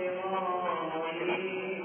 Thank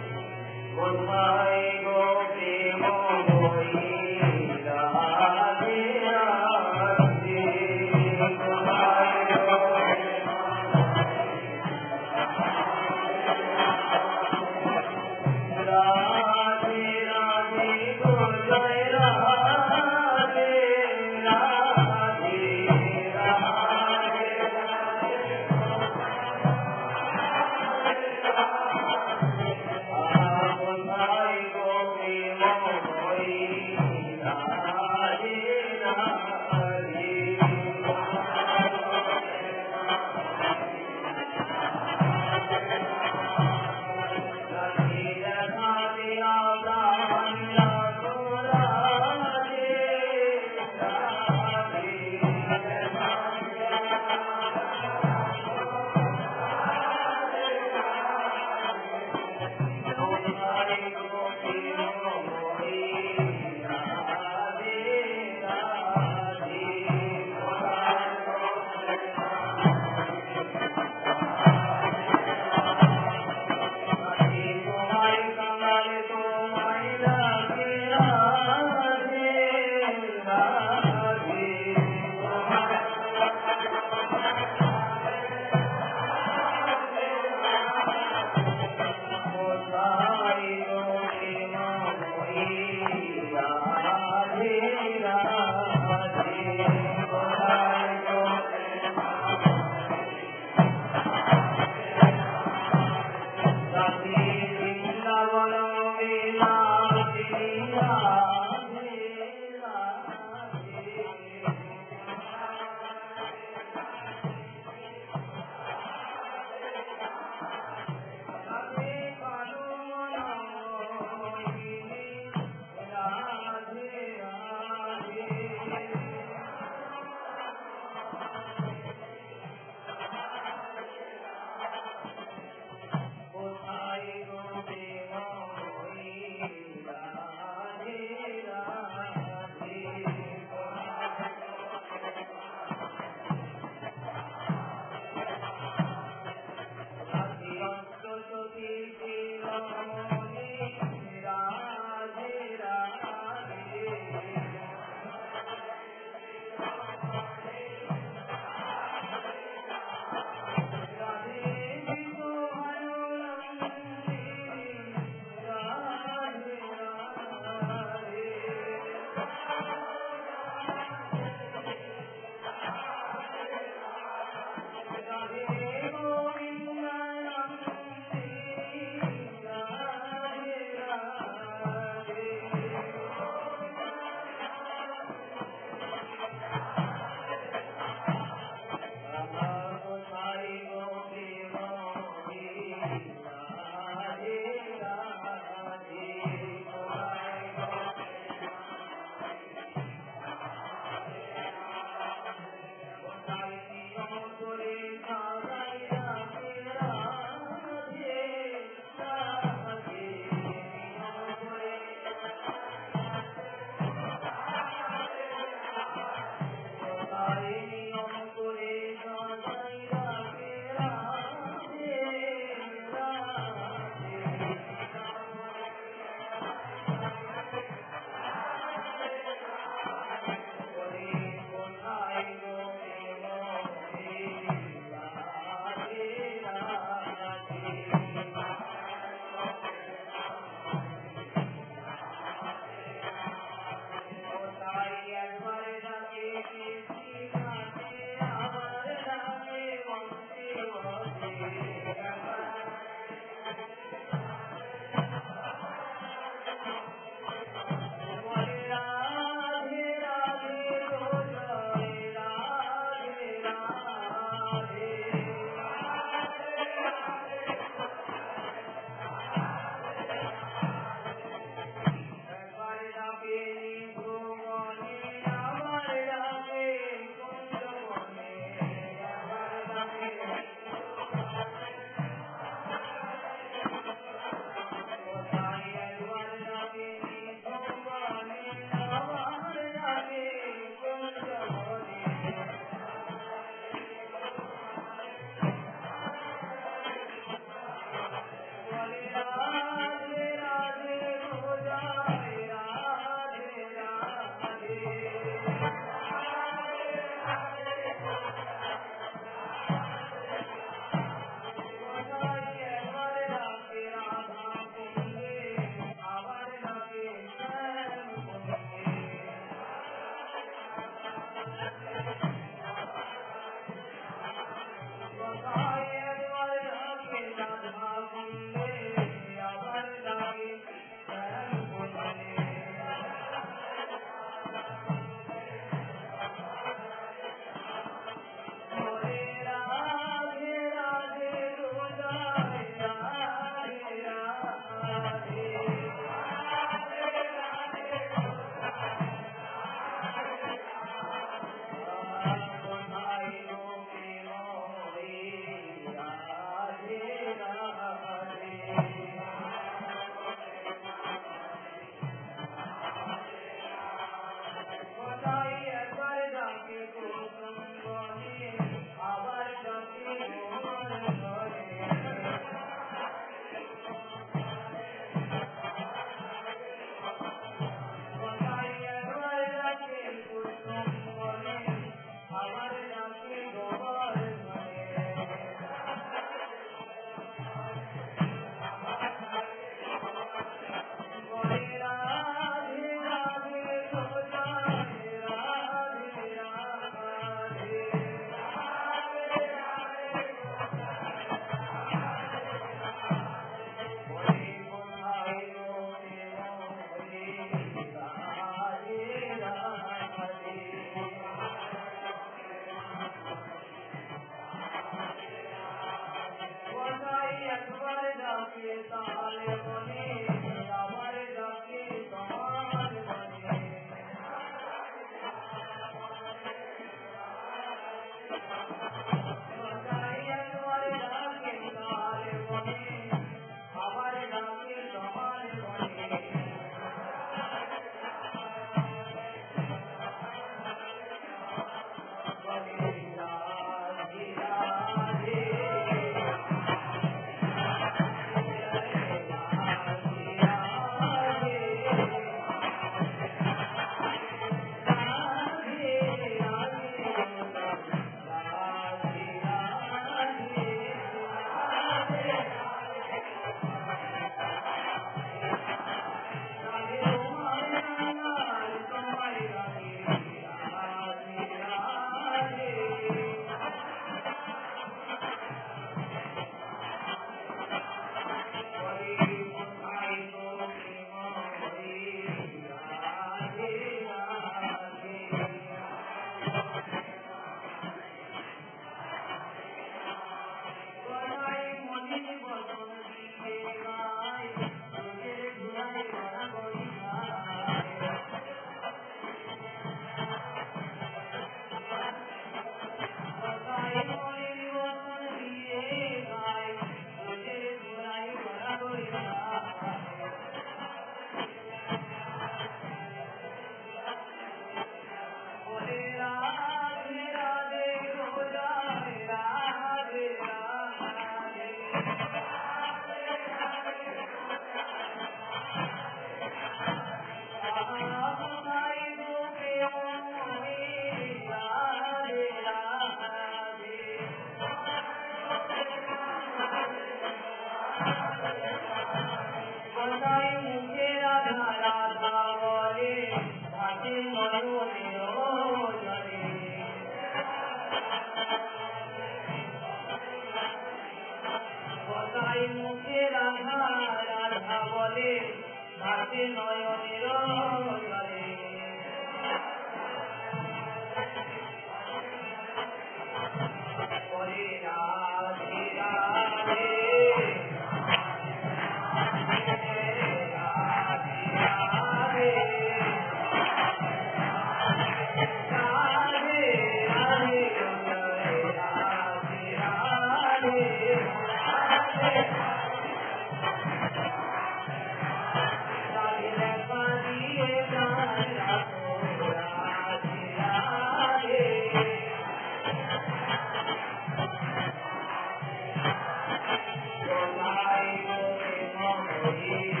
Hare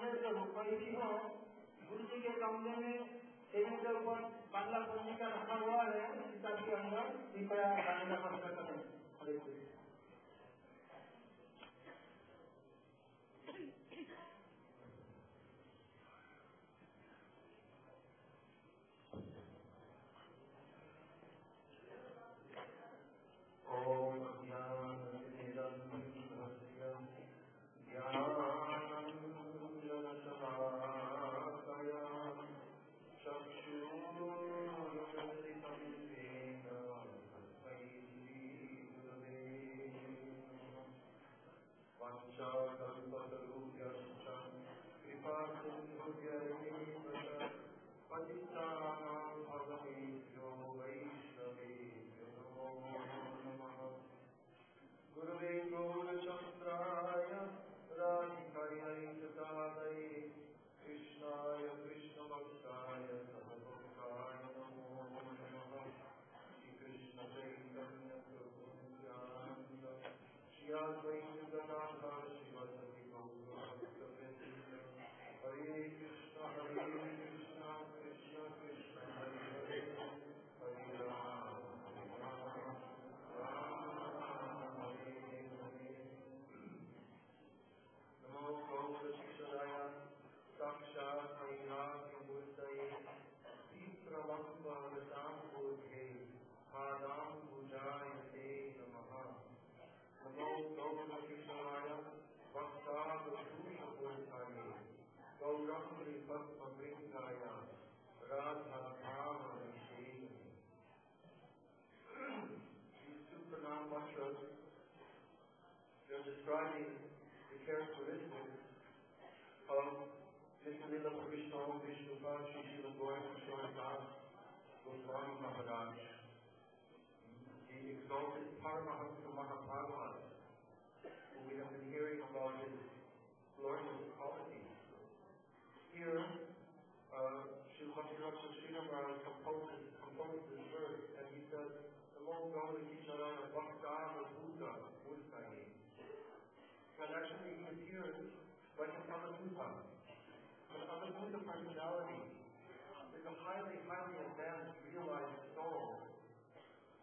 सबसे संजय प्रभु कोई भी हो गुरु जी के कमरे में टेबल के ऊपर बांग्ला पत्रिका रखा हुआ है किताब के अंदर कृपया बांग्ला पत्रिका करें पञ्चकल्पतरुभ्यश्च कृपासिन्धुभ्यैव च पतितानां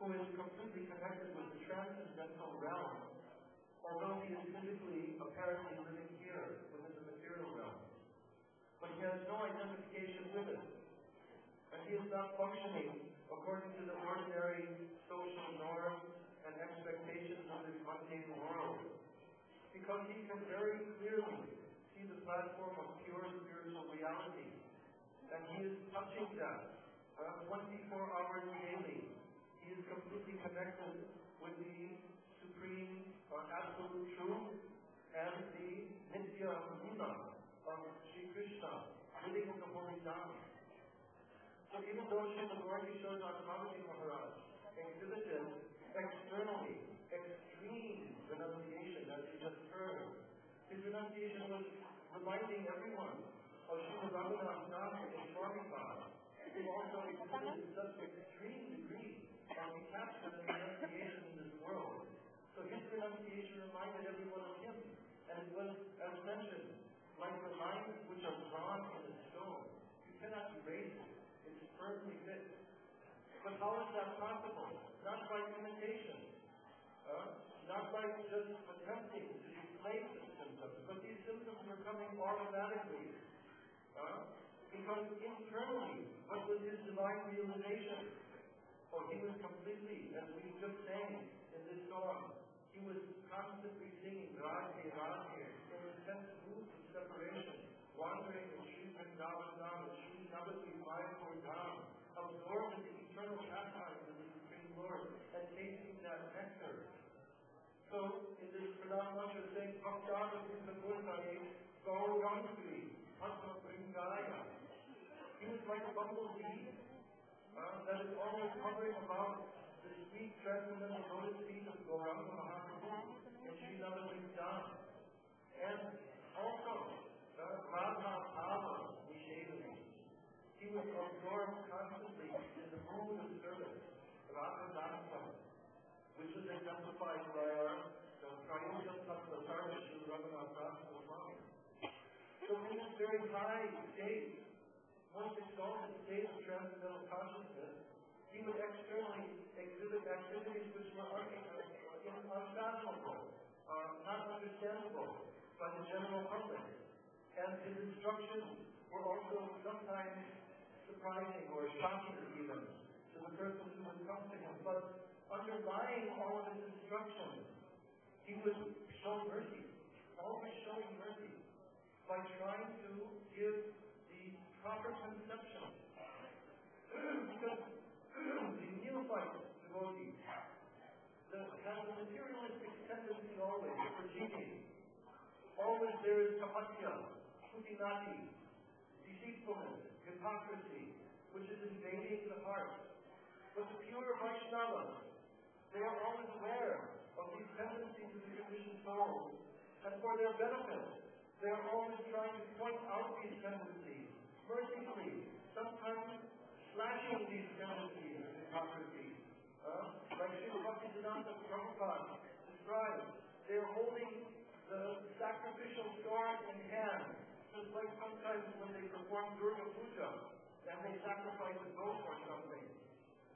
who is completely connected with the transcendental realm, although he is physically, apparently living here, within the material realm. But he has no identification with it. And he is not functioning according to the ordinary social norms and expectations of this mundane world. Because he can very clearly see the platform of pure spiritual reality. And he is touching that uh, 24 hours daily. Is completely connected with the supreme uh, absolute truth and the Nitya Guna of Sri Krishna living in the holy Dham. So even though Sri shows on Parvati Maharaj exhibited externally extreme renunciation as you just heard, his renunciation was reminding everyone of Sri Raghunath Das and Swamipad, who also exhibited such extreme degree of detachment and renunciation in this world. So his renunciation reminded everyone of him. And it was, as mentioned, like the lines which are drawn in the stone. You cannot erase it. It's firmly fixed. But how is that possible? Not by imitation. Uh, not by just attempting to displace the symptoms, but these symptoms were coming automatically. Uh, because internally, what was his divine realization? Oh, he was completely, as we just sang in this song, he was constantly singing Radhe Radhe. In intense moods of separation, wandering in Sri Vrindavan Sri Navati Mayapur Dham, absorbed in the eternal pastimes of the Supreme Lord, and tasting that nectar. So, in this Pranam Mantra saying, Bhaktana Vrindavan Gaurangri, Atma Vrindaya, he was like a bumblebee uh, that is always hovering about the sweet transcendental lotus feet of Gauranga Mahaprabhu and Sri Navadvip Dham. And also, uh, Radha Bhava Nishedani. He was absorbed constantly in the mood of service, Radha Dasa, which is exemplified by our Prayogam Tattva Sarva Srila Raghunath Das Goswami. So in this very high state, most exalted state of transcendental consciousness, he would externally exhibit activities which were un- unfathomable, uh, not understandable by the general public. And his instructions were also sometimes surprising or shocking even to the person who would come to him. But underlying all of his instructions, he would show mercy, always showing mercy, by trying to give the proper conception. because the neophyte devotee has a materialistic tendency always for cheating. Always there is tapasya, kutinati, deceitfulness, hypocrisy, which is invading the heart. But the pure Vaishnavas, they are always aware of these tendencies of the conditioned soul, and for their benefit, they are always trying to point out these tendencies, mercifully, sometimes slashing these tendencies of hypocrisy. Uh, like Srila Bhaktisiddhanta Prabhupada describes, they are holding the sacrificial sword in hand, just like sometimes when they perform Durga Puja, and they sacrifice a goat or something.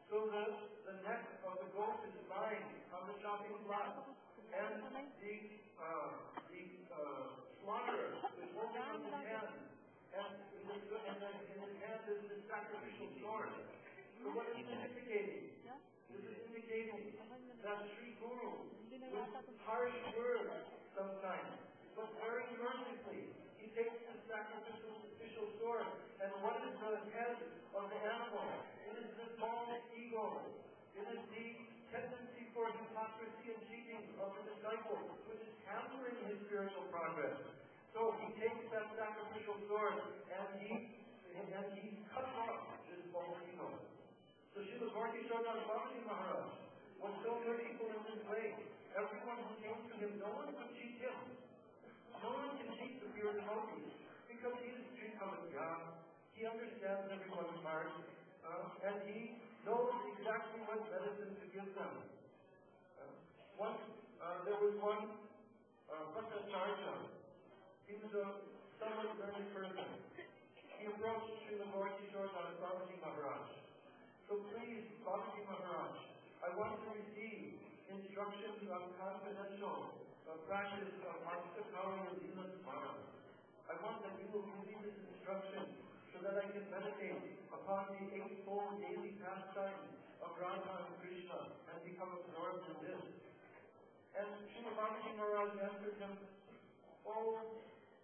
So the, the neck of the goat is lying on the chopping block, and the, uh, the uh, slaughterer is holding in his hand, and, in his, and then sacrificial sword. So what is this indicating? This is indicating that Sri Guru, with harsh words sometimes, but very mercifully, he takes the sacrificial official sword, and what is the head of the animal? It is the small ego. It is the tendency for hypocrisy and cheating of the disciple, which is hampering his spiritual progress. So he takes that sacrificial sword and he and he cuts off this small ego. So Srila Bhartishardhan Babaji Maharaj was so merciful in this way. Everyone who came to him, no one could cheat him. No one can cheat the pure devotees because he is Sri Kavatya. He understands everyone's heart uh, and he knows exactly what medicine to give them. Uh, one, uh, there was one uh, Bhattacharya. He was a somewhat learned person. He approached Srila Bhartishardhan Babaji Maharaj. So please, Babaji Maharaj, I want to receive instructions on confidential uh, practice of Astakali and Lila Smara. I want that you will give me this instruction so that I can meditate upon the eightfold daily pastimes of Radha and Krishna and become absorbed in this. And Srila Babaji Maharaj answered him, Oh,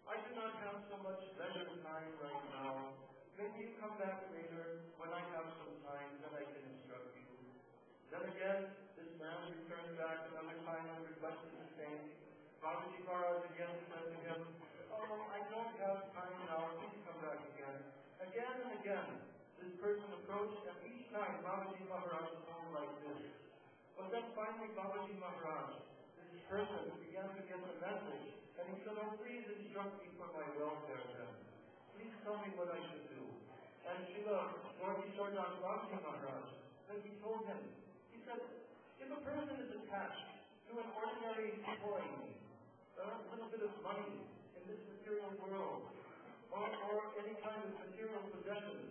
I do not have so much leisure time right now. Maybe you come back later when I have some time, then I can instruct you. Then again, this man returned back another time and requested the same. Babaji Maharaj again said to him, Oh, I don't have time now, please come back again. Again and again, this person approached, and each time Babaji Maharaj told like this. But then finally Babaji Maharaj, this person, began to get the message, and he said, Oh, please instruct me for my welfare then. Please tell me what I should do. And Srila Gauri Sardar Babaji Maharaj, then he told him, he said, if a person is attached to an ordinary employee, a little bit of money in this material world, or, or any kind of material possession,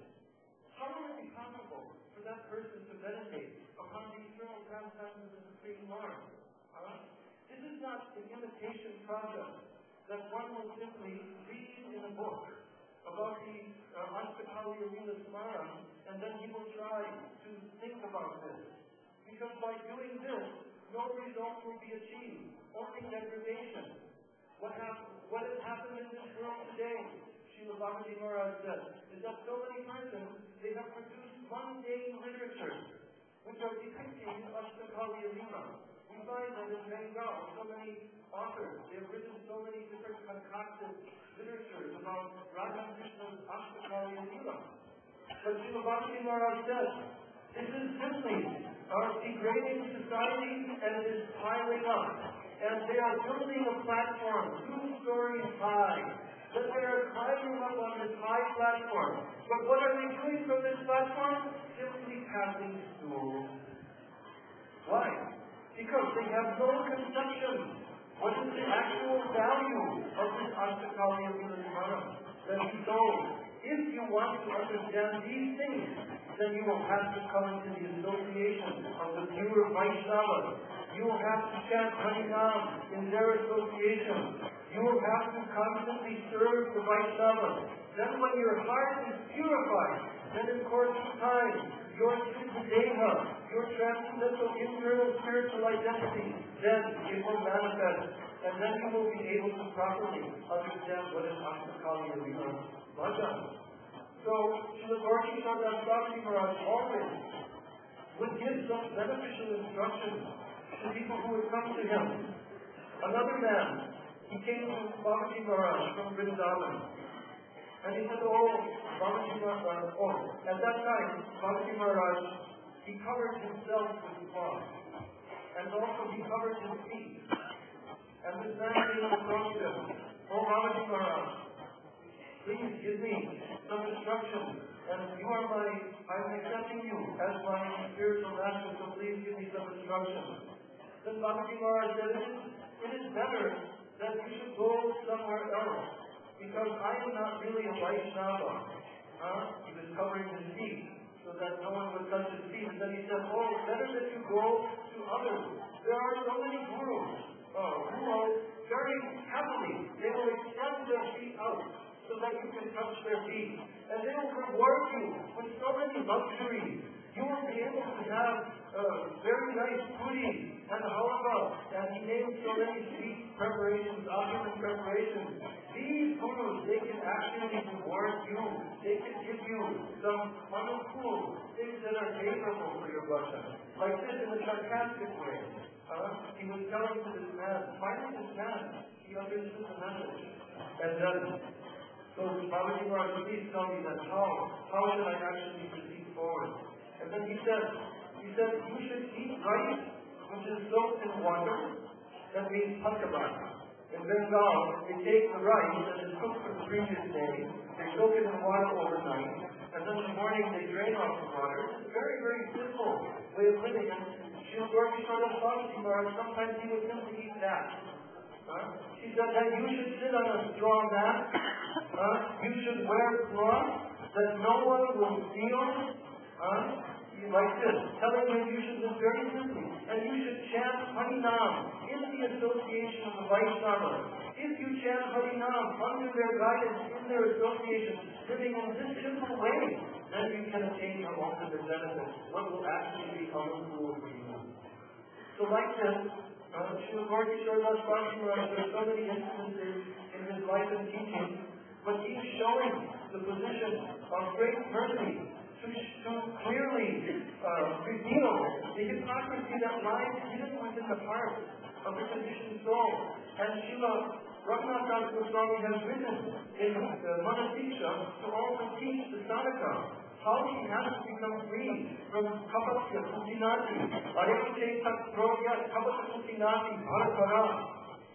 how will it be possible for that person to meditate upon the eternal pastimes of the Supreme Lord? Huh? This is not an imitation project that one will simply read in a book about the uh, Astakali Arena Smara, and then he will try to think about this. Because by doing this, no result will be achieved, only degradation. What, hap- what has happened in this world today, Srila Bhagavati Maharaj said, is that so many persons, they have produced mundane literature, which are depicting Astakali Arena. We find that in Bengal, so many authors, they have written so many different concocted literatures about Radha Krishna's Astakali Arena. But Srila Bhakti Maharaj says, this is simply uh, degrading society and it is piling up. And they are building a platform two stories high. Then they are climbing up on this high platform. But what are they doing from this platform? Simply passing stools. Why? Because they have no conception What is the actual value of this Ashtakali Vilanivana that he told? If you want to understand these things, then you will have to come into the association of the pure Vaishnavas. You will have to chant Harinam in their association. You will have to constantly serve the Vaishnavas. Then when your heart is purified, then in course of time, your Deha, your transcendental internal spiritual identity, then it will manifest. And then you will be able to properly understand what is Ashtakali Vaja. So, Srila Chandas Bhakti Maharaj always would give some beneficial instructions to people who would come to him. Another man, he came to Babaji Maharaj from Vrindavan. And he said, oh, Babaji Maharaj, oh, at that time, Babaji Maharaj, he covered himself with cloth. And also he covered his feet. And this man came approached him. Oh, Babaji Maharaj, please give me some instruction. And you are my, I'm accepting you as my spiritual master, so please give me some instruction. Then Babaji Maharaj said, it is, it is better that you should go somewhere else, because I am not really a Vaishnava. Huh? He was covering his feet so that no one would touch his feet. And then he said, oh, better that you go to others. There are so many gurus uh, who will very happily, they will extend their feet out so that you can touch their feet. And they will reward you with so many luxuries. You will be able to have uh, very nice foodie and halva, and he named so many sweet preparations, opulent preparations. These gurus, they can actually reward you. They can give you some uncool things that are favorable for your bhajan. Like this in a sarcastic way. Uh, he was telling to this man, finally this man, he understood the message. And then so Babaji Maharaj, please tell me that how, how should I actually proceed forward? And then he said, he said, you should eat rice which is soaked in water. That means pakabaka. In Bengal, they take the rice that is cooked from the previous day, they soak it in water overnight, and then in the morning they drain off the water. It's a very, very simple way of living. And Srila Gorky Sharda Swamiji Maharaj, sometimes he would simply eat that. Huh? She said that you should sit on a straw mat. Huh? You should wear cloth that no one will feel. Huh? Like this, telling him you should live very simply, and you should chant Harinam in the association of the Vaishnavas. If you chant Harinam under their guidance, in their association, living in this simple way, then you can attain your ultimate benefit. What will actually become a fool for you? So like this, uh, Srila Bhakti Maharaj, there are so many instances in his life and teaching, but he is showing the position of great mercy to clearly uh, reveal the hypocrisy that lies hidden within the heart of the conditioned soul. And Srila Raghunath Das Goswami has written in uh, Manasiksha to also teach the sadhaka how he has to become free from kapasya kutinati, arikute tat progya kapasya kutinati bharatara.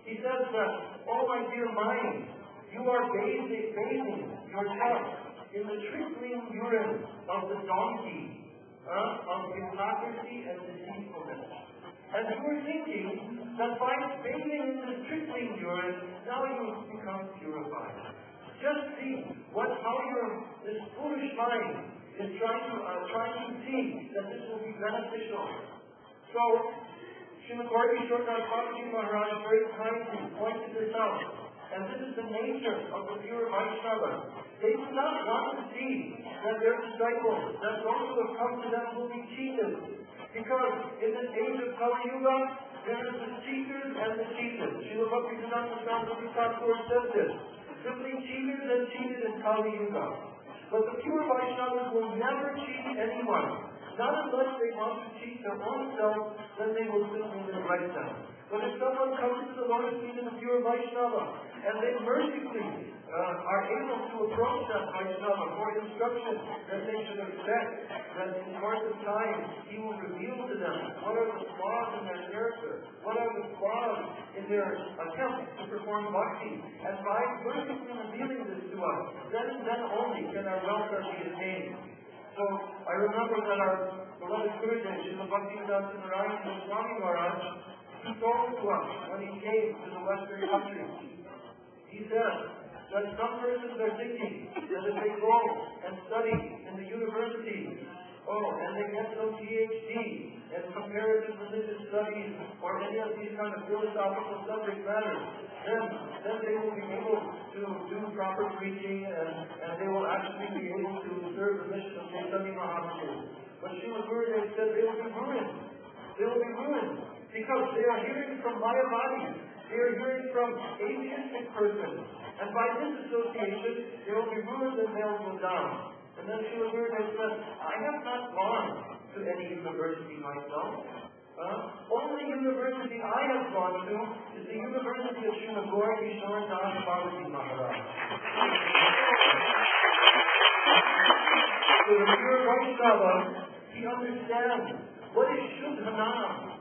He says that, oh my dear mind, you are bathing, bathing yourself in the trickling urine of the donkey uh, of hypocrisy and deceitfulness. And you were thinking that by bathing in this trickling urine, now you have become purified. Just see what how your this foolish mind is trying to uh, trying to see that this will be beneficial. So Srimad Gorky Shortdas Babaji Maharaj very kindly pointed this out. And this is the nature of the pure Vaishnava. They do not want to see that their disciples, that those who have come to them will be cheated. Because in this age of Kali Yuga, there is the cheaters and the cheated. Srila Bhaktivedanta Swami Thakur said this. Simply cheaters and cheated in Kali Yuga. But the pure Vaishnavas will never cheat anyone. Not unless they want to cheat their own then they will simply right down. But if someone comes to the lotus feet of the pure Vaishnava, and they mercifully uh, are able to approach that Vaishnava for instruction that they should expect, that in course of time he will reveal to them what are the flaws in their character, what are the flaws in their attempt to perform bhakti, and by mercifully revealing this to us, then then only can our welfare be attained. So I remember that our beloved Gurudev, Srila Bhaktivedanta Narayana Swami Maharaj, He told to us when he came to the Western countries. He said that some persons are thinking that if they go and study in the university, oh, and they get some PhD in comparative religious studies or any of these kind of philosophical subject matters, then, then they will be able to do proper preaching and, and they will actually be able to serve the mission of Chaitanya Mahaprabhu. But Srila Gurudev said they will be ruined. They will be ruined because they are hearing from Mayavadi. They are hearing from atheistic persons. And by this association, they will be ruined and they'll go down. And then she Srila Gurudev said, I have not gone to any university myself. Uh, only university I have gone to is the University of Srila Gaura Kishore Das Babaji Maharaj. So the pure Vaishnava, he understands what is Shuddha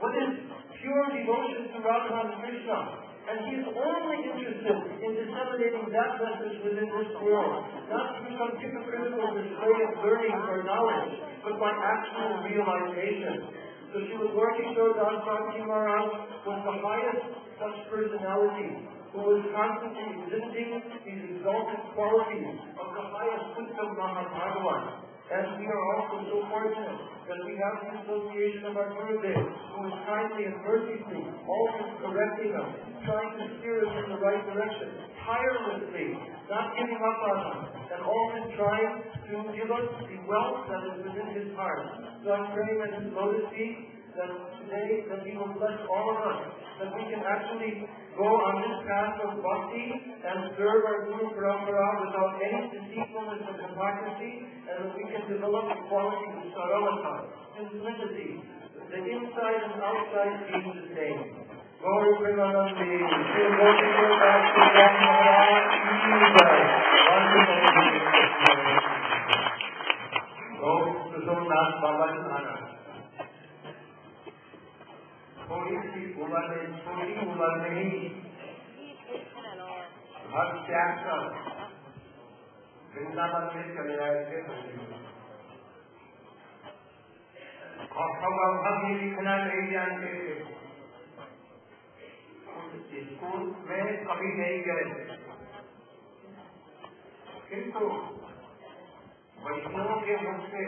what is pure devotion to Radha Krishna. And he is only interested in disseminating that message within this world, not through some hypocritical display of learning or knowledge, but by actual realization. So she was working so Das Bhakti Maharaj was the highest such personality who was constantly exhibiting these exalted qualities of the highest Uttam Mahabhagavan. And we are also so fortunate that we have the association of our Gurudev, who is kindly and mercifully always correcting us, trying to steer us in the right direction, tirelessly, not giving up on us, and always trying to give us the wealth that is within his heart. So I'm praying at his lotus feet that today that he will bless all of us, that we can actually go on this path of bhakti and serve our Guru Parampara without any deceitfulness or hypocrisy, and that we can develop the qualities of saralata, simplicity, the inside and outside being the same. Gauri Premanandi, Shri Gopi Gopal Sri Maharaj, Om Susomnath Baba Maharaj. थोड़ी सी उम्र छोटी उम्र में ही घर त्याग कर। वृंदावन में चले आए थे और अवधम ही लिखना नहीं जानते थे। स्कूल में कभी नहीं गए। किंतु वैष्णवों के मुख से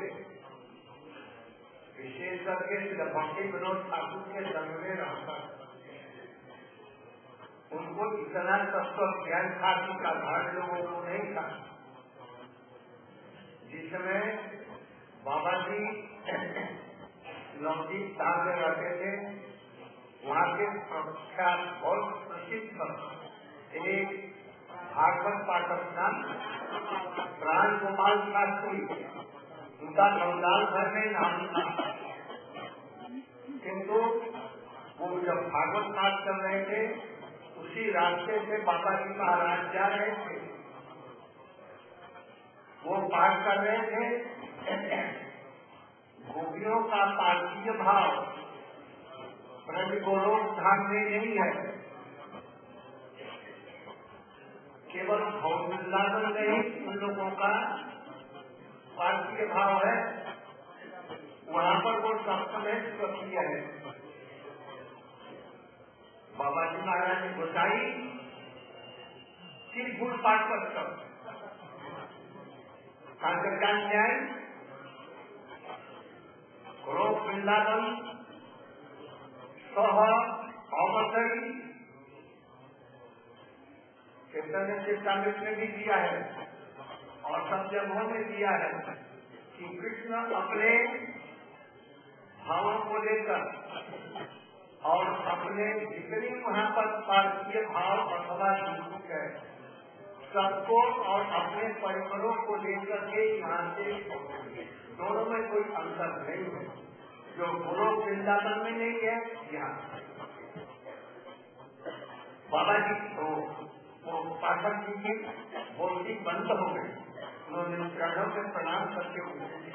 विशेष करके श्री विनोद ठाकुर के संग में रहता उनको इतना तत्व ज्ञान था कि साधारण लोगों को नहीं था। जिसमें बाबा जी नवदीप साहब में रहते थे, वहाँ के प्रख्यात बहुत प्रसिद्ध एक भागवत पाठक नाम प्राण गोपाल शास्त्री। उनका बंगाल भर में नाम किंतु वो जब भागवत पाठ कर रहे थे, उसी रास्ते से बाबा जी महाराज जा रहे थे। वो पाठ कर रहे थे, गोपियों का पार्थिव भाव। ब्रज गोलोक धाम में नहीं है। केवल भौमिल्लादन में ही उन लोगों का पार्थिव भाव है। वहाँ पर वो सप्तमेश प्रक्रिया है। बाबा जी महाराज ने बताई कि गुण पाठ पर सब कांग्रकान न्याय, क्रोध वृंदावन सह अवसरी चैतन्य चित्तामित ने भी दिया है। और सब जगहों में दिया है। कि कृष्ण अपने भावों को लेकर और अपने जितनी वहाँ पर पार्थिव भाव अथवा सुख है, सबको और अपने परिवारों को लेकर के यहाँ से दोनों में कोई अंतर नहीं है। जो गुरु वृंदावन में नहीं है, यहाँ बाबा जी तो वो पाठक जी की बोलती बंद हो गई उन्होंने चरणों में प्रणाम करके उनसे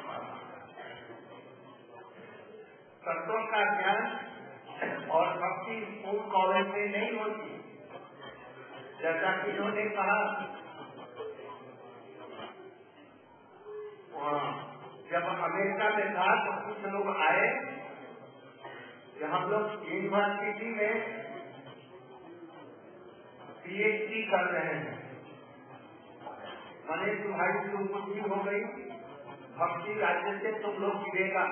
तत्वों का ज्ञान और भक्ति स्कूल, कॉलेज में नहीं होती। जैसा कि इन्होंने कहा जब अमेरिका में था तो कुछ लोग आए। कि हम लोग यूनिवर्सिटी में पीएचडी कर रहे हैं। मैंने तुम्हारी तुम बुद्धि हो गई, भक्ति राज्य से तुम लोग गिरेगा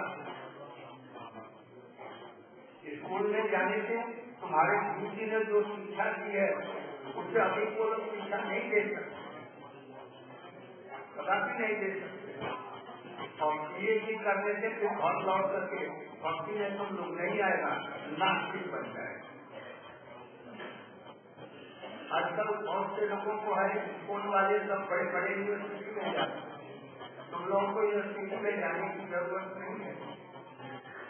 स्कूल में जाने से तुम्हारे गुरु जी ने जो शिक्षा दी है, उससे अभी को लोग शिक्षा नहीं दे सकते। कदापि नहीं दे सकते। और पीएचडी करने से फिर घर लौट करके भक्ति में तुम लोग नहीं आएगा, नास्तिक बन जाएगा। आजकल बहुत से लोगों को है स्कूल वाले सब बड़े बड़े यूनिवर्सिटी में तुम लोगों को यूनिवर्सिटी में जाने की ज़रूरत नहीं है।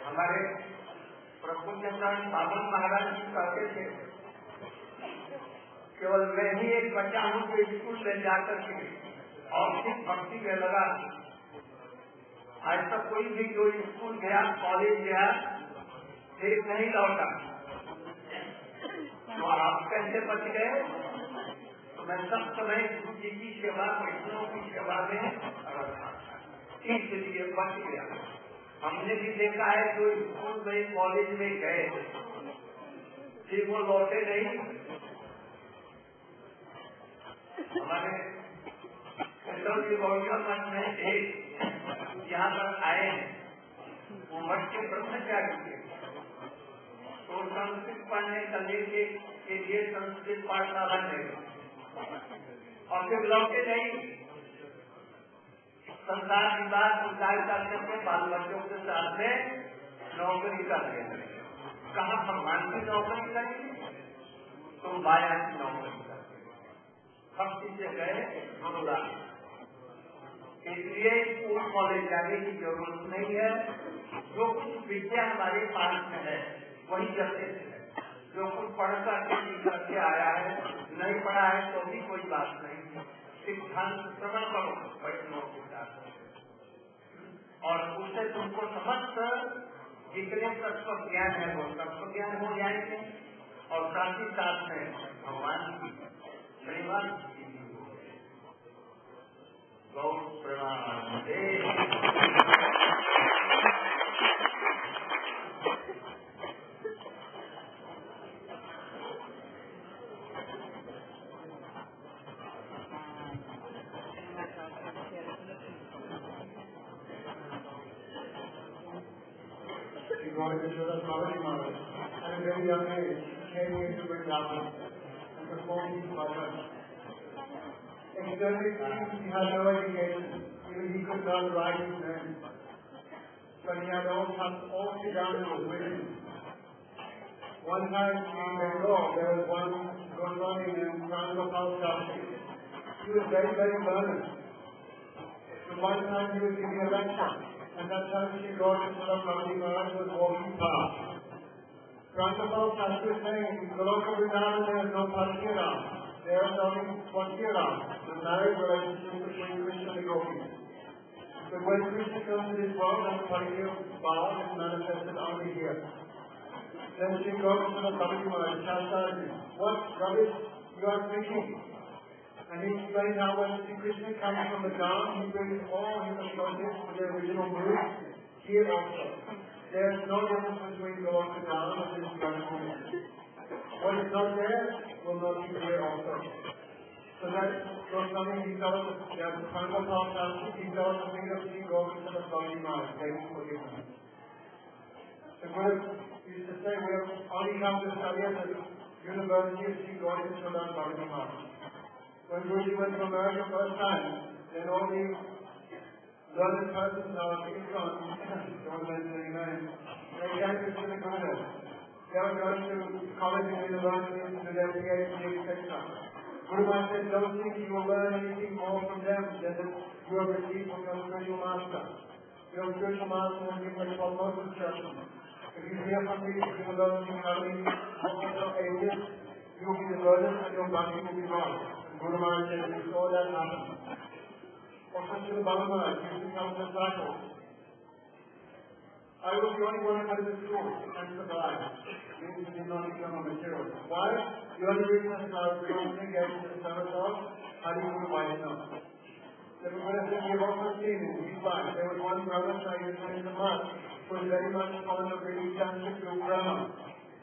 हमारे प्रभु चंद्रन बाबन महाराज जी कहते थे, केवल मैं ही एक बच्चा हूँ जो स्कूल में जाकर के और सिर्फ़ भक्ति में लगा आज तक कोई भी जो स्कूल गया, कॉलेज गया फिर नहीं लौटा। तो आप कैसे बच गए? तो मैं सब समय गुरु जी की सेवा, वैष्णव की सेवा में इसलिए बच गया। हमने भी देखा है जो स्कूल में, कॉलेज में गए, फिर वो लौटे नहीं। हमारे गौरिया मठ में एक, यहाँ पर आए। हैं वो मठ के ब्रह्मचारी थे तो संस्कृत पढ़ने का लेके के लिए संस्कृत पाठशाला में और फिर लौटे नहीं। संसार विवाद उद्धार करने के बाल बच्चों के साथ में नौकरी कर रहे कहा, भगवान की नौकरी करेंगे तो बाया की नौकरी करेंगे भक्ति से गए गुरुला इसलिए स्कूल कॉलेज जाने की ज़रूरत नहीं है। जो कुछ विद्या हमारे पास में है वही जैसे है। जो कुछ के करके आया है, नहीं पढ़ा है तो भी कोई बात नहीं। सिद्धांत श्रवण करो, वैष्णव के साथ। और उससे तुमको समस्त जितने तत्व ज्ञान है, वो तत्व ज्ञान हो जाएँगे और साथ ही साथ में भगवान की प्रेमान गौ प्रणाम। Wanted to show us Bhagavad Maharaj. At a very young age, came into Vrindavan and performed his bhajan. Externally he had no education. Even he could not write his name. But he had all, all with him. One time in Bengal, there was one Goswami named Pranagopal Shastri. He was very, very learned. But one time he was giving a lecture, and that time she got the Prabhupada Maharaj was walking past. Shastri was saying, in Goloka there is no Parakiya. There is only Parakiya, the marriage relationship between Krishna and Gopis. But when Krishna comes to this world, then Parakiya Bhav is manifested only here. Then she goes to the Maharaj, chastised What rubbish you are preaching? And he explained how when Sri Krishna comes from the ground, he brings all his associates to their original mood here also. There is no difference between going to down and this wonderful What is not there will not be here also. So that Goswami, us, that the Pranagopal Shastri, he tells us, think of Sri Govinda the Swami Maharaj, begging forgiveness. The Guru used to say, we have only come to study at the University of Sri Govinda Bhagavad Maharaj. When Guruji went to America first time, then all the learned persons now in front, don't mention any names, they came to Gurudev. They were going to college and universities to their PhD, etc. Guru Maharaj said, don't think you will learn anything more from them than you have received from your spiritual master. Your spiritual master has given you most instructions. If you hear from me, you learn from Hari, also ages, you will be the diverted and your body will be wrong. Said, we saw that happen. Maharaj used to come to the. I was the only one went to school and survived. He did not become a material. Why? The only reason is I was going to engage in the service of Hari Guru Vaishnava. The we have also seen in his life, there was one brother Sayyidina in the mosque was very much fond of reading Sanskrit to grammar.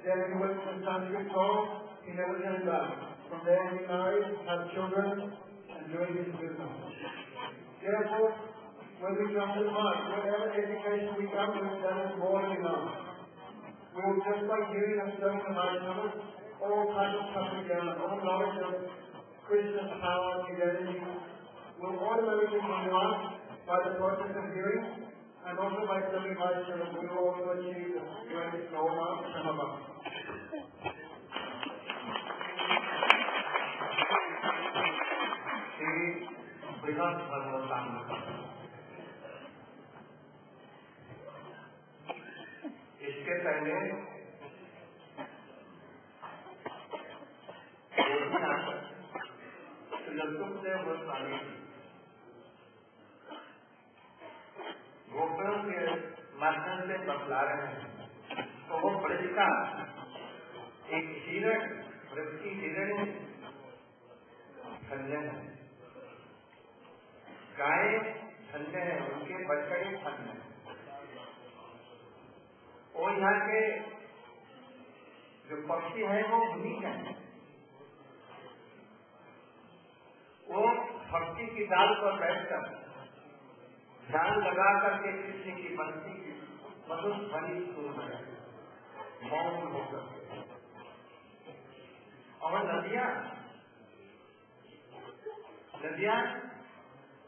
Then he went to the Sanskrit hall, he never back. From he married, had children, and doing his business. Therefore, when we come to mosque, whatever education we come with, that is more than enough. We will just by hearing and studying the Vaishnavas, all kinds of propaganda, all knowledge of Krishna's power, divinity, will automatically come us by the process of hearing, and also by studying Vaishnavas, we will also achieve the greatest goal of Samabha. Shri बृहद भगवतान इसके पहले सुखदेव गोस्वामी गोपियों के माध्यम से बतला रहे हैं। तो वो ब्रज एक हिरण ब्रज हिरण धन्य है। गाय धन्य है, उनके बछड़े धन्य है। और यहाँ के जो पक्षी है, वो उन्हीं है। वो भक्ति की दाल पर बैठकर ध्यान लगा करके कृष्ण की बंसी की मधुर ध्वनि सुन रहे मौन होकर और नदियाँ नदियाँ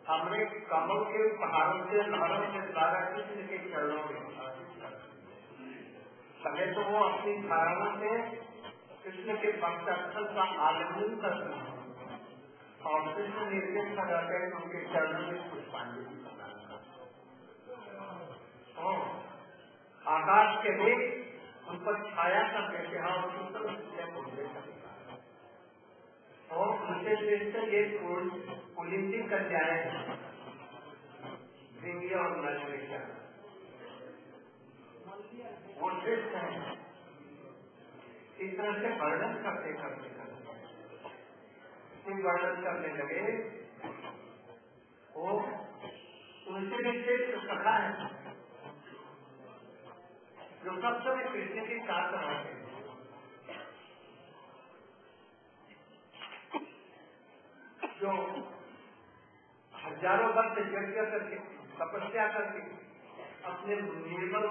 हमने कमल के पहाड़ों से लहरों के सारा कृष्ण के चरणों में पहले तो वो अपनी धारणा से कृष्ण के पंचाक्षर का आलिंगन करते हैं। और कृष्ण निर्देश जाते हैं, उनके चरणों में पुष्पांजलि आकाश के वेग उन पर छाया कर देते हैं और शीतल बोलते हैं और उनसे श्रेष्ठ ये पुलिंदी कन्याएँ हैं दिव्य और नजरेशा वो श्रेष्ठ है। इस तरह से वर्णन करते करते करते। वर्णन करने लगे। वो उनसे भी श्रेष्ठ सखा है, जो सब समय कृष्ण की साथ रहते हैं जो हज़ारों वर्ष यज्ञ करके, तपस्या करके, अपने निर्मल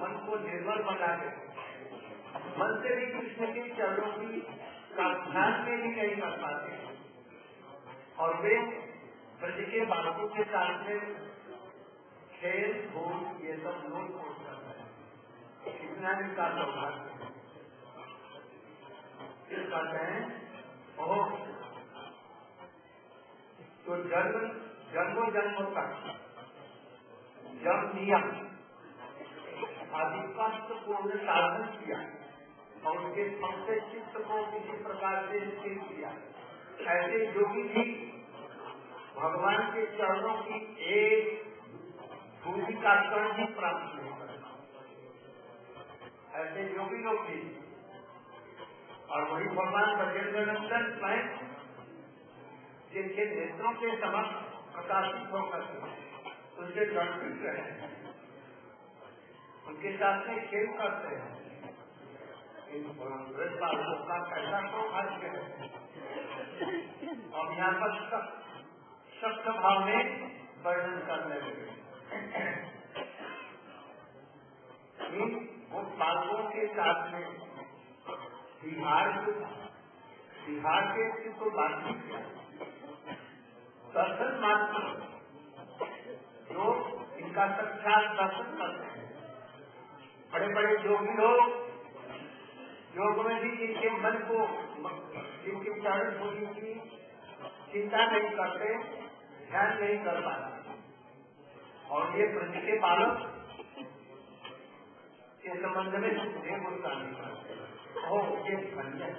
मन को निर्मल बना के मन से भी कृष्ण के चरणों की का ध्यान में भी नहीं कर पाते। और वे ब्रज के बालकों के साथ में खेल भूल ये सब लोग छोड़ करते हैं। कितना इनका सौभाग्य है इस कहते हैं और तो जन्म, जन्मो, जन्म तक जब नियम आदि कष्टपूर्ण साधन किया और उनके सबसे चित्त को किसी प्रकार से स्थिर किया। ऐसे योगी भी भगवान के चरणों की एक भूमि का भी प्राप्त नहीं कर ऐसे योगी लोग भी। और वही भगवान बजेंद्र नंदन स्वयं जिनके नेत्रों के समक्ष प्रकाशित होकर उनके गणपित रहे उनके साथ में खेल करते हैं। बालकों का है। और यहाँ पर सख्त भाव में वर्णन करने लगे। उन बालकों के साथ में बिहार बिहार के को बातचीत किया दर्शन मात्र जो इनका साक्षात दर्शन करते हैं। बड़े बड़े योगी लोग योग में भी इनके मन को जिनके चरण होने की चिंता नहीं करते, ध्यान नहीं कर पाते। और ये ब्रज के बालक के संबंध में सुखदेव गोस्वामी हो ये धन्य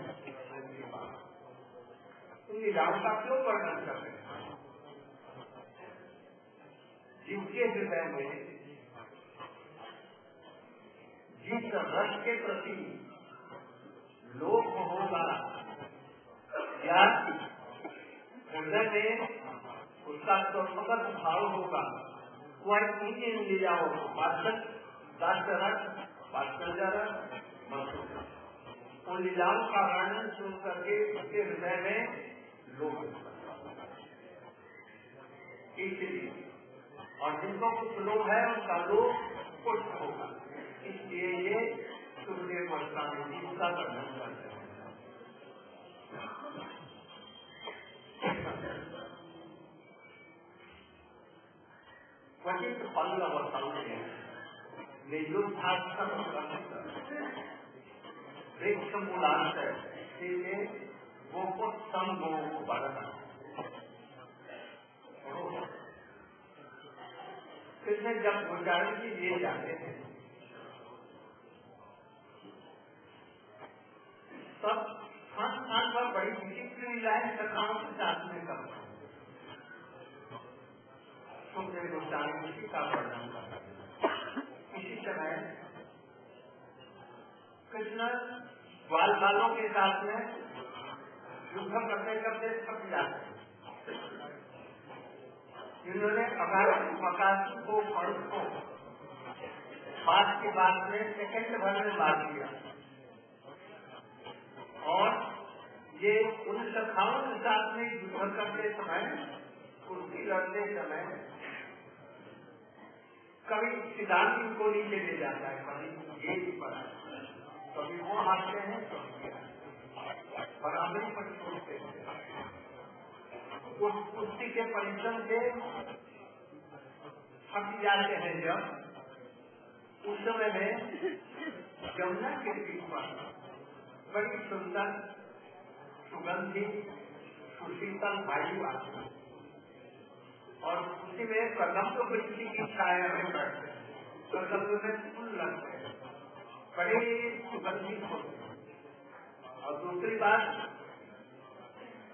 लीलाओं का क्यों वर्णन करते हैं? जिसके हृदय में जिस रस के प्रति लोभ होगा या हृदय में उसका स्वगत भाव होगा, वह इन्हीं इन लीलाओं को बादल दासरथ बादल मधुर उन लीलाओं का वर्णन सुन करके उसके हृदय में लोग इसलिए और जिनको कुछ लोग है, उनका लोग पुष्ट होगा। इसलिए ये सुखदेव गोस्वामी जी का वर्णन करते हैं। वो को समगो को बढ़ना कृष्ण जब उच्चारण की लिए जाते हैं, तब स्थान स्थान पर बड़ी विचित्र लीलाएँ कथाओं के साथ में करते सुखदेव गोस्वामी इसी का वर्णन करते इसी समय कृष्ण बाल बालों के साथ में युद्ध करते करते थक जाते जिन्होंने अकाशी मकाशी को फ़र्ज़ को बात के बाद में सेकंड भर में मार दिया। और ये उन सखाओं के साथ में युद्ध करते समय कुर्सी लड़ते समय, कभी सिद्धांत इनको नीचे ले जाता है, कभी ये पर कभी वो हारते हैं, कभी बराबरी पर छोड़ते हैं। उस कुश्ती के परिश्रम से थक जाते हैं जब। उस समय में यमुना के बीच पर बड़ी सुंदर, सुगंधी, सुशीतल वायु आती और उसी में कदम्ब वृक्षि की छाया में बैठते कदम्ब में फूल लगते बड़े सुगंधित होते और दूसरी बात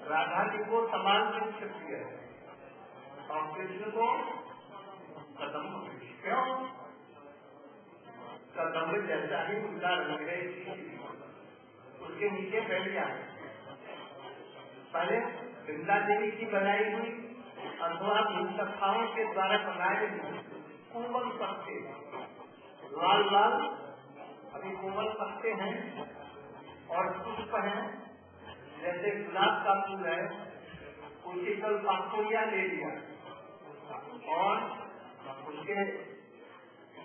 राधा जी को समान वृक्ष प्रिय है। और कृष्ण को कदम क्यों? कदम जैसा ही उनका रंग है, उसके नीचे बैठ जाए। पहले वृंदा देवी की बनाई हुई अथवा कथाओं के द्वारा बनाए कोमल पत्ते। लाल लाल अभी कोमल पत्ते हैं और पुष्प हैं। जैसे गुलाब का फूल है उसी कल पाखोलिया ले लिया। और उसके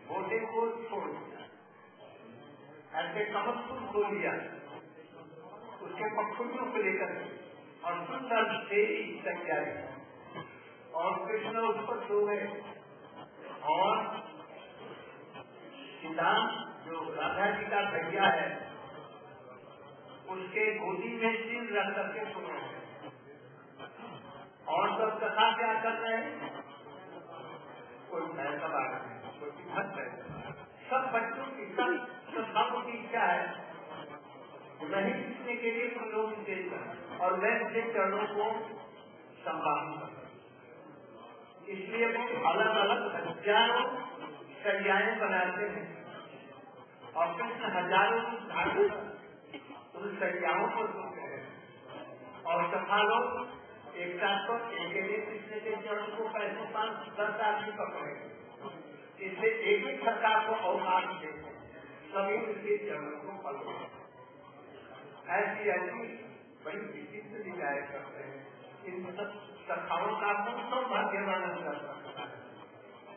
बोटे को छोड़ दिया। ऐसे कमल फूल खो लिया उसके पखुड़ियों को लेकर और सुंदर तेरी तैयारी। और कृष्ण उस पर सो गए। और सीता, जो राधा जी का भैया है उसके गोदी में सिर रख करके सो रहे और सब कथा क्या कर रहे हैं? कोई सब आ रहे कोई भक्त है। सब बच्चों की सब श्रद्धाओं की इच्छा है। नहीं सीखने के लिए तुम लोग देख और मैं उनके चरणों को संभालूँगा इसलिए वो अलग अलग हज़ारों सरियाएँ बनाते हैं। और कृष्ण हज़ारों धारण उन सरियाओं को सुनते हैं और लोग एक साथ तो एक कृष्ण के चरण को पैसे पाँच दस आदमी पकड़े। इसलिए एक ही सरकार को अवकाश देते सभी उनके चरण को पकड़े। ऐसी ऐसी बड़ी विचित्र लीलाएँ करते हैं। इन सब सखाओं का उत्तम भाग्य वर्णन कर सकता है।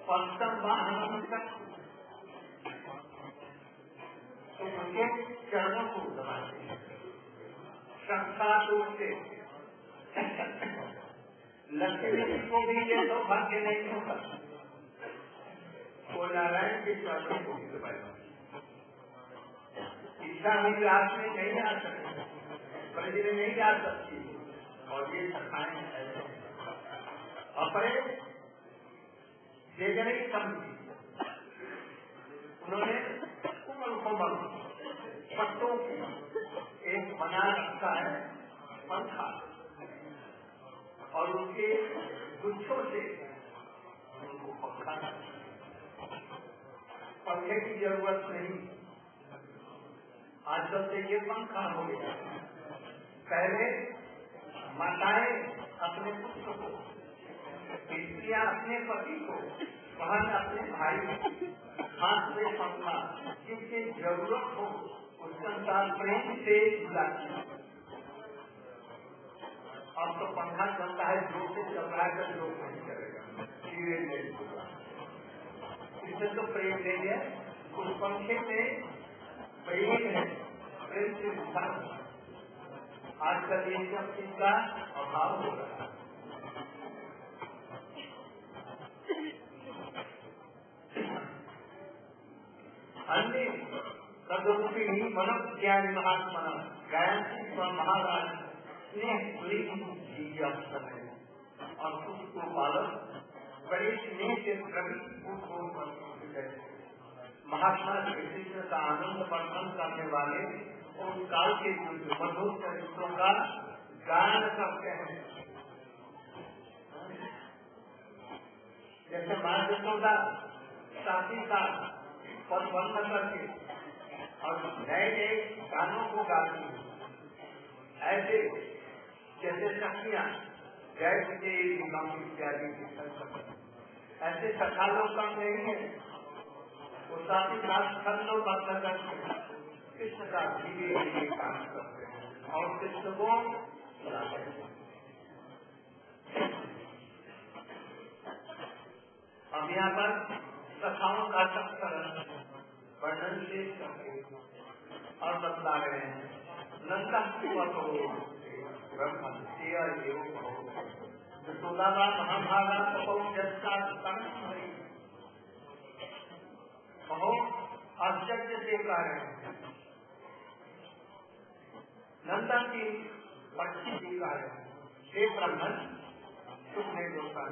पंचम वाहन तो उनके चरणों को दबाते हैं। शंका से लक्ष्मी को भी ये सौभाग्य नहीं होता वो नारायण के चरणों को भी दबाएगा। इच्छा हुई रात में नहीं आ सकती, ब्रज में नहीं जा सकती। और ये सखाएँ ऐसे अपने जगह नहीं समझी उन्होंने कोमल कोमल। पत्तों की एक बना रखता है पंखा। और उसके गुच्छों से उनको पंखा पंखे की ज़रूरत नहीं। आजकल से ये पंखा हो गया, पहले माताएँ अपने पुत्र को, स्त्रियाँ अपने पति को वहाँ अपने भाई हाथ से पंखा जिसकी ज़रूरत हो उसके अनुसार प्रेम से है अब तो पंखा चलता है जो से चल रहा है लोग नहीं करेगा। धीरे इसमें तो प्रेम नहीं है, उस पंखे में प्रेम है, प्रेम से आजकल ये सब का अभाव हो रहा है। अन्य सदरूपी मन ज्ञान महात्मा गायत्री महाराज ने बड़ी जी समय और उसको पालन बड़े स्नेह से प्रति महात्मा श्री कृष्ण का आनंद वर्णन करने वाले उस काल के मधुर चरित्रों का गायन करते हैं जैसे माँ यशोदा साथी का पद बंद करके। और नए नए गानों को गाती है। ऐसे जैसे शक्तियाँ जय विजय इत्यादि ऐसे सखा लोग कम नहीं है। वो साथी साथ सब लोग कृष्ण का धीरे धीरे काम करते हैं और कृष्ण को अब यहाँ पर कथाओं का संस्करण वर्णन से और बतला रहे हैं नंदा हो यशोदाबा महाभागा बहुत बहुत आश्चर्य से कह हैं नंदा की बच्ची भी हैं हे कहा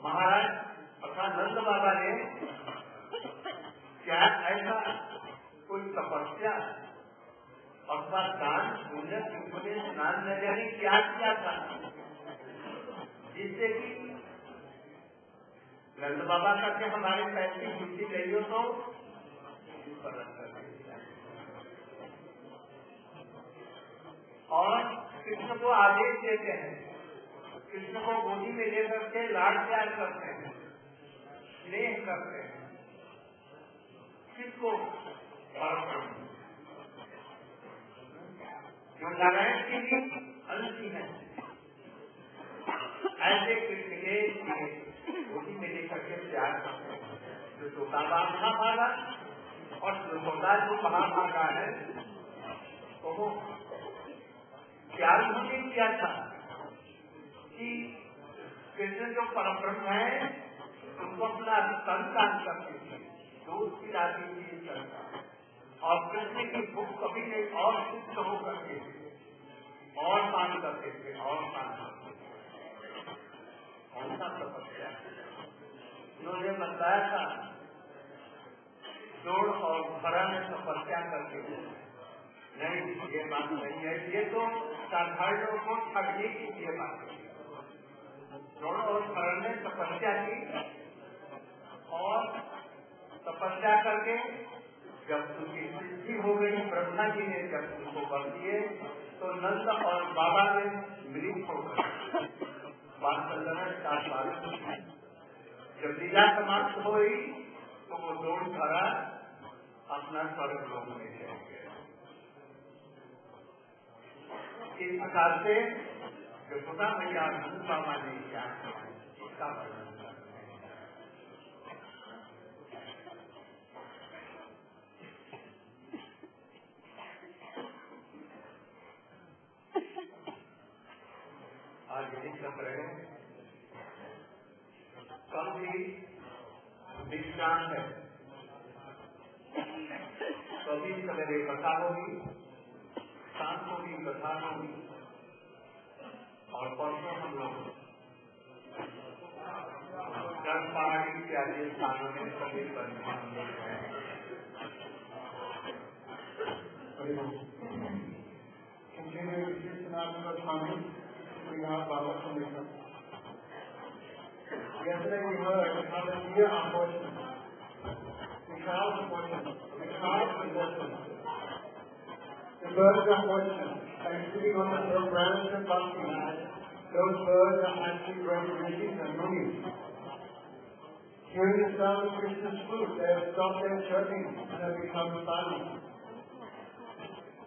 महाराज, अर्थात नंद बाबा ने क्या ऐसा? कोई तपस्या? अर्थात दान पुण्य उपदेश स्नान न जाने क्या किया था? जिससे कि नंद बाबा करके हमारे पैसे छुट्टी गई हो तो और कृष्ण को आदेश देते हैं। कृष्ण को गोदी में लेकर के लाड़ प्यार करते हैं, स्नेह करते हैं। किसको? जो नारायण की भी अनुसी है। ऐसे कृष्ण के गोदी में लेकर के प्यार करते हैं। जो सोताबा महाभागा और जो सोता जो महाभागा है वो प्यार उन्होंने किया था कि कृष्ण जो परम ब्रह्म है, उनको अपना संतान करते थे दूध पिलाती थी संतान और कृष्ण की भूख कभी नहीं, और शुद्ध हो करके और काम करते थे और काम करते थे कौन सा तपस्या उन्होंने बताया था, जोड़ और भरा में तपस्या करके। नहीं, ये बात नहीं है। ये तो साधारणों को ठगने की ये बात है। दोनों और शरण ने तपस्या की, और तपस्या करके जब उनकी सिद्धि हो गई, ब्रह्मा जी ने जब उनको बल दिए तो नंद और बाबा ने मिलित हो गए बात सात बार जब लीला समाप्त हो गई तो वो दौड़ धरा अपना स्वर्ग लोग में इस प्रकार से यशोदा मैया नंद बाबा ने क्या, इसका वर्णन आज रहे कल भी विश्राम है। कभी सवेरे कथा होगी शाम को भी कथा होगी और परसों हम लोग गर्म पहाड़ी इत्यादि स्थानों में सभी Continuing with Krishna Swami, we have Sumitra. Yesterday we heard how the deer are fortunate. The are fortunate. The cows are. The birds are sitting on the branch and bumping those birds are actually great rishis and. Hearing the sound of Krishna's flute, they have stopped their chirping and have become silent.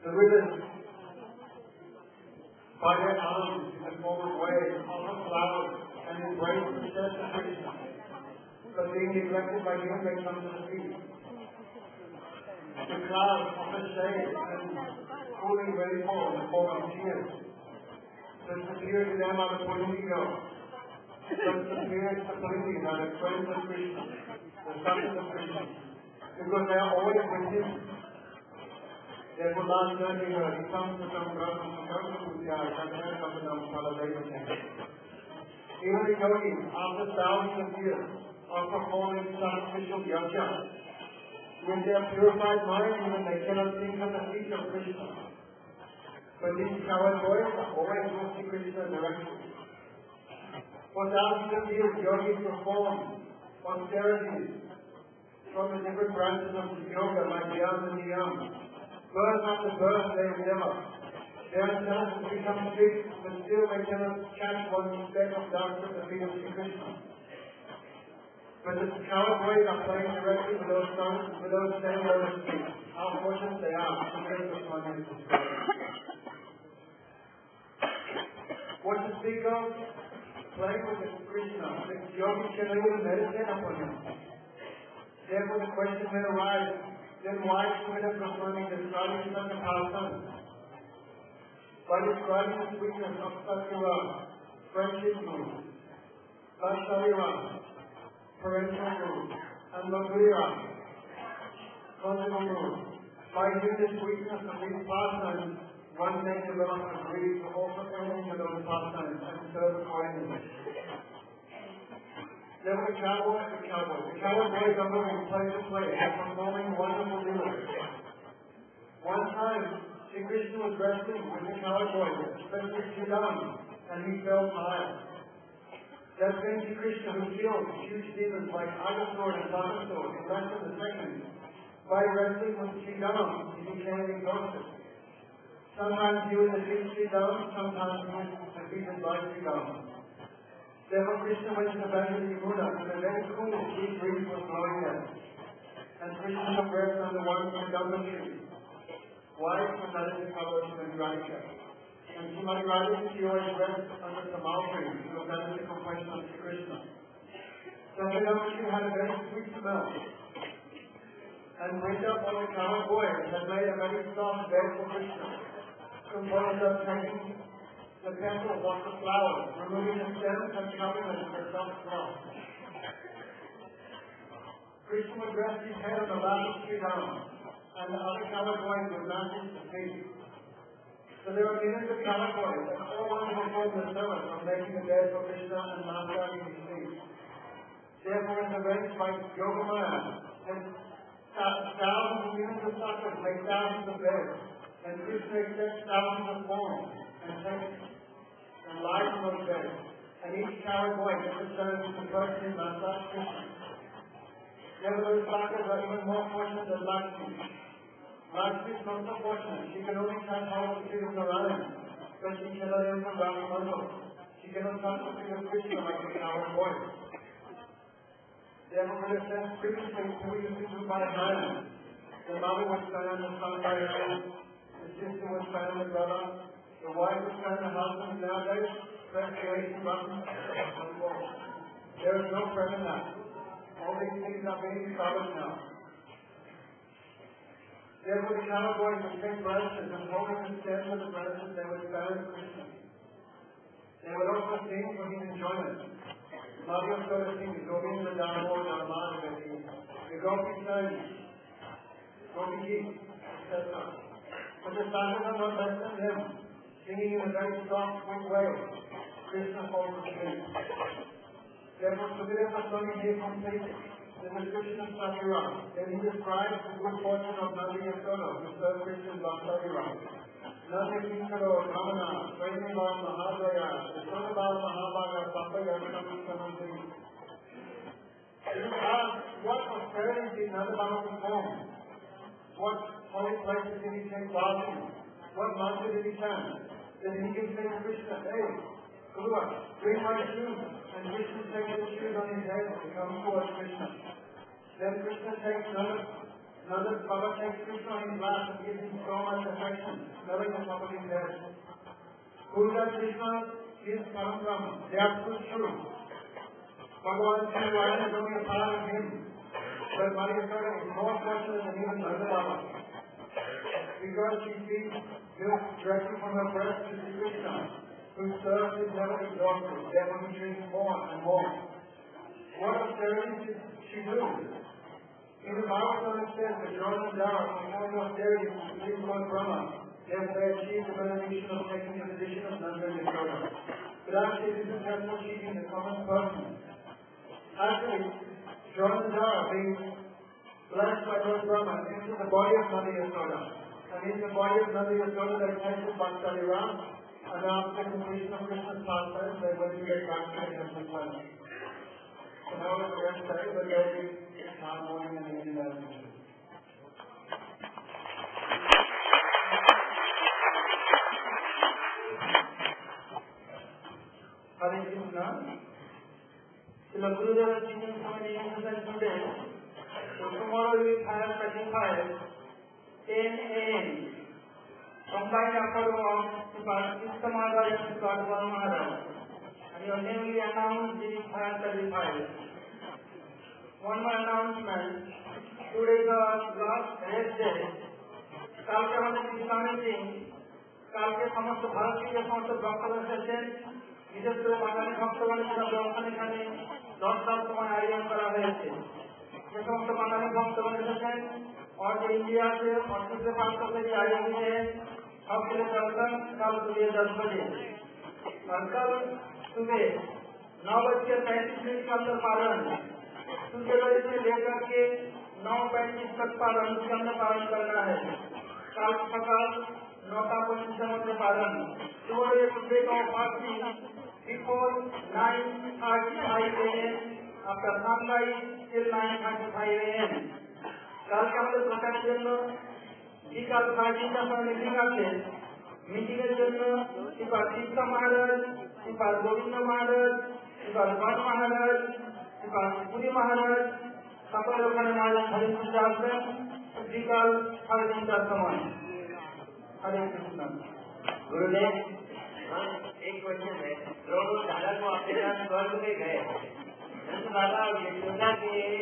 The rivers, by their in the form of flowers and embrace the of Krishna. But being neglected by him, they come to the sea. The clouds offer shade and cooling rainfall in the form of tears. The superior to them are the Pulindigo. The superior to the Pulindigo are the friends of Krishna, the sons of Krishna, because they are always with him. Comes to some Even yogis, after thousands of years of performing sacrificial yajna, with their purified mind, even they cannot think of the feet of Krishna. But these coward boys are always looking Krishna directly. For thousands of years, yogis perform austerities from the different branches of yoga, like Yam and Birth after birth, they endeavor. Their senses become fixed, but still they cannot catch one speck of dust at the feet of Krishna. But the coward boys are playing directly with those stones, with those same feet. How fortunate they are to this one in What to speak of? Playing with the Krishna. The yogi cannot even meditate upon him. Therefore the question may arise, then why should have performing describing such a pastime? By describing the sweetness of Satyava, friendship mood, Vasharira, parental mood, and Madhurya, conjugal mood. By him the sweetness of these pastimes, one may develop a greed to also enter into those pastimes and serve accordingly. There were cowboys and cowboys. The cowboy boys are moving place to place performing wonderful deeds. One time, Sri Krishna was wrestling with the cowboy especially Sridham, and he fell tired. That same Sri Krishna who killed huge demons like Aghasur and Dhanasur in less than a second, by wrestling with Sridham, he became exhausted. Sometimes he was defeated Sridham, sometimes he was defeated by Sridham. Therefore, Krishna went to the bank of Yamuna, and a very cool sea breeze was blowing there. And Krishna took rest under one Kadamba tree. Why? Because that is the cover of Srimati Radhika. And Srimati Radhika, always rests under the tree, because that is the complexion of Krishna. So Kadamba tree had a very sweet smell. And Vrinda, all the coward boys, had made a very soft bed for Krishna, composed of taking the petals off the flowers, removing the stems and covering them a soft cloth. Krishna rest his head on the lap of Sri Rama, and the other would massage the feet. So there were millions of coward boys, and all wanted to perform the service of making the bed for Krishna and massaging his feet. Therefore, in the race by Yogamaya, and thousands and millions of sakhas make thousands of beds, and Krishna accepts thousands of forms and takes and in those. And each coward boy gets a chance to person in massage Krishna. Nevertheless, sakhas are even more fortunate than Lakshmi. Lakshmi is not so fortunate. She can only touch hold of the feet of but she cannot enter Rama Mandal. She cannot touch the feet of Krishna like the coward boy. Therefore, it says previously, who used to do by the mother would stand, the son by the sister stand, the brother, the wife would stand, the husband. Nowadays, the eight buttons and go. There is no prayer that. All these things are being covered now. Therefore, the cowherd boys would take branches and holding the stems of the branches, they would stand Krishna. They would also sing for his enjoyment. Sura sings, Govinda Damodar Dhamadavati, the Gopi sang, Gopi Geet, etc. But the Sadhus are not less than them, singing in a very soft, sweet way. Krishna holds the tune. Therefore, Sudhira Goswami here completed the description of Satyra. Then he describes the good fortune of Nandi Yasoda, who served Krishna in Satyra. Nandi Ramana, Swainibal Mahadaya, Yasodabal Mahabhaga, Papaya, Samantamantri. You ask, what austerity did Nanda Baba perform? What holy places did he take part in? What mantra did he chant? Then he can say to Krishna, hey, Guru, bring my shoes and Krishna takes the shoes on his head to come towards Krishna. Then Krishna takes another, another Baba takes Krishna on his lap and gives him so much affection, loving the top of his head. That Krishna? Is Param Brahma, the absolute truth. Bhagavan Sri Ryan is only a part of him. But Maria is more fortunate than even Nanda Baba. Because she feeds milk directly from her breast to Sri Krishna, whose thirst is never exhausted, therefore he drinks more and more. What austerities did she do? In the Bhagavatam it says that Drona Dhara performed austerities to please Lord Brahma, therefore achieved the benediction of taking the position of and Yashoda. But actually this is just achieving the common person. Actually, Drona Dhara being blessed by Lord Brahma into the body of Nanda Yashoda. And in the body of Nanda Yashoda they tasted Bhaktali Ram, and after the completion of Krishna's pastime, they went to get back to the planet. So now it's the rest day, but be tomorrow morning and evening meditation. Hare Krishna. Srila Gurudev is teaching so many today. So tomorrow we will have 35, තේනේ combine අපරෝම සමාදායක සුකාරවමාර අනිවාර්යෙන් we announce the financial revival one more announcement today was last Thursday কালকে আমাদের ইসলামের দিন কালকে সমস্ত ভারতীয় যে সমস্ত ভক্তরা এসেছেন বিশেষ করে বাঙালি ভক্তগণ সারা দর্শন এখানে দশ দশ সময় আয়োজন করা হয়েছে যে সমস্ত বাঙালি ভক্তগণ এসেছেন और जो इंडिया से और दूसरे पार्टों से भी आए हुए हैं सबके लिए दर्शन कल सुबह दस बजे कल सुबह नौ बज के पैंतीस मिनट के अंदर पालन सूर्य बजे से लेकर के नौ पैंतीस तक पालन उसके अंदर पालन करना है। कल सकाल नौटा पच्चीस मध्य पालन टुडे सुबह का party before nine thirty five A M after sunrise till nine thirty five A M কালকে আমাদের থাকার জন্য বিকাল সাড়ে তিনটার সময় মিটিং আছে মিটিং এর জন্য এবার কৃষ্ণ মহারাজ এবার গোবিন্দ মহারাজ এবার গণ মহারাজ এবার পুরী মহারাজ সকলে ওখানে মহারাজ হরে কৃষ্ণ আসবেন বিকাল সাড়ে তিনটার সময় হরে কৃষ্ণ गुरुदेव हाँ एक क्वेश्चन है लोग दादा को अपने साथ स्वर्ग में गए नंद बाबा और यशोदा के ए,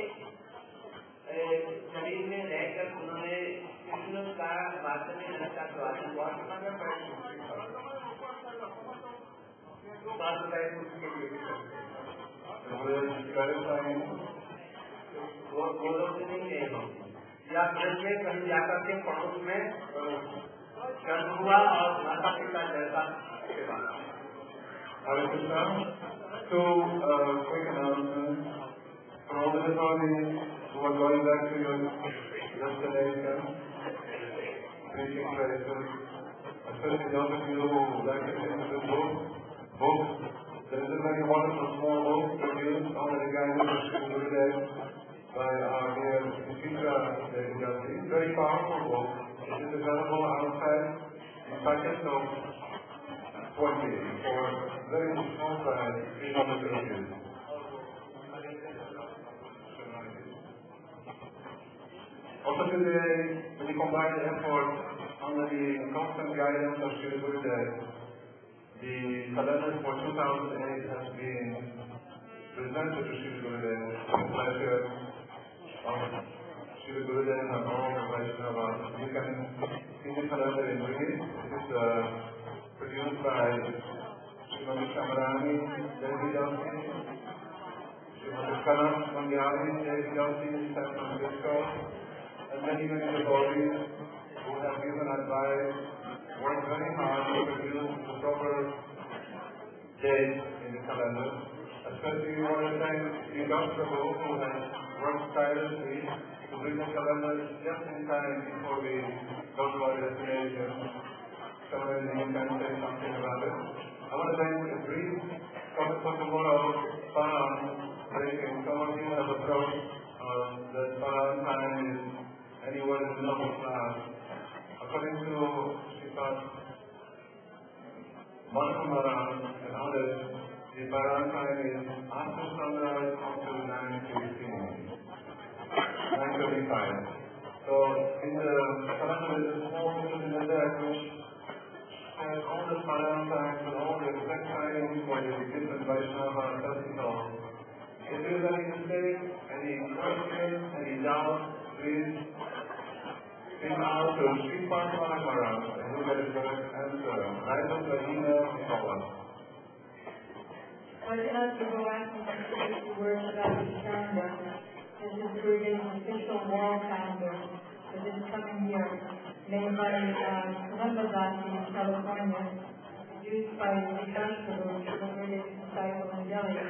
शरीर में रहकर उन्होंने कृष्ण का वास्तविक रस का स्वाद बहुत बात बताइए उसके लिए clarifying वो वो लोग नहीं गए या ब्रज में कहीं जाकर के पड़ोस में जन्म हुआ और माता पिता जैसा सेवा Hare Krishna. Two uh, who are going back to your destination, preaching places, especially those of you who like to listen to book, books, there is a very wonderful small book produced under the guidance of Gurudev by our dear Sitra Devi Very powerful book. It is available outside in packets of 20 for very small price, 300 rupees. Also today, we combine the effort under the constant guidance of Sri Gurudev. The calendar for 2008 has been presented to Sri Gurudev with pleasure of Sri Gurudev and all the Vaishnavas. You can see the calendar in Greece. It is uh, produced by Srimati Shamarani Devi Dasi, Srimati Kanak Mangyali Devi Dasi in San Francisco, and many, many devotees who have given advice, worked very hard to produce the proper date in the calendar. Especially want to thank the Dr. who has worked tirelessly to bring the calendar just in time before we go to our destination. Somewhere you can say something about it. I want to thank the brief for tomorrow, breaking. Some of you have approached um, that Paran time is in the middle class. According to Sripat Madhamaran uh, and others, the Paran time is after sunrise up to 9.15. 9.35. So in the calendar there is a small deck which has all the Paran times and all the exact timings for the different Vaishnava festivals. If there is any mistake, any question, any doubt, please speak out to Sri Parma Maharaj and he'll get a direct answer. Either by email few words about his calendar. This is British official wall calendar for this coming year, made by uh, Columbus in California, produced by the the British Disciple in Delhi.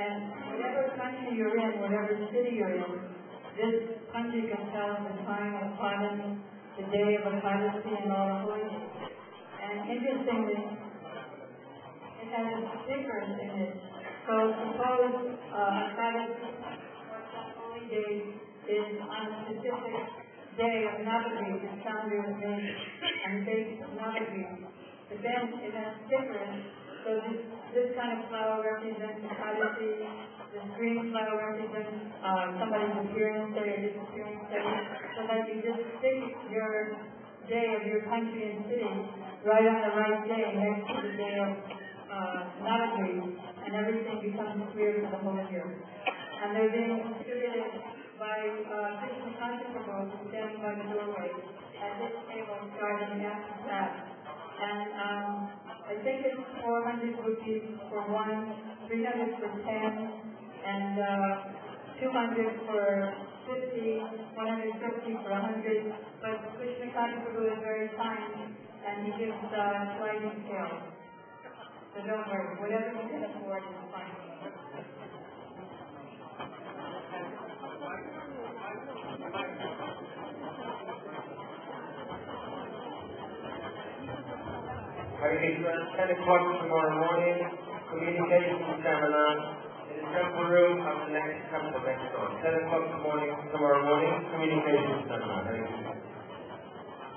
And whatever country you're in, whatever city you're in, this country can tell the time of paran, the day of Ekadasi and all holy. And interestingly, it has a sticker in it. So suppose uh, Ekadasi or some holy day is on a specific day of Navadvip, the made on the date of Navadvip. But then it has stickers, so this, this kind of flower represents Ekadasi, green flower represents uh, somebody's appearance day or disappearance day, so that you just stick your day of your country and city right on the right day next to the day of uh, Navadvip, and everything becomes clear for the whole year. And they're being distributed by uh, Krishna Conscious Prabhu, who's standing by the doorway at this table starting after that. And um, I think it's 400 rupees for one, 300 for 10, and uh, 200 for 50, 150 for 100. But Krishna Conscious Prabhu is very kind, and he gives uh, sliding scales. So don't worry, whatever you can afford is fine. Hare Krishna, 10 o'clock tomorrow morning, communication seminar temple room of the next temple next door. 10 o'clock tomorrow, tomorrow morning, communication seminar.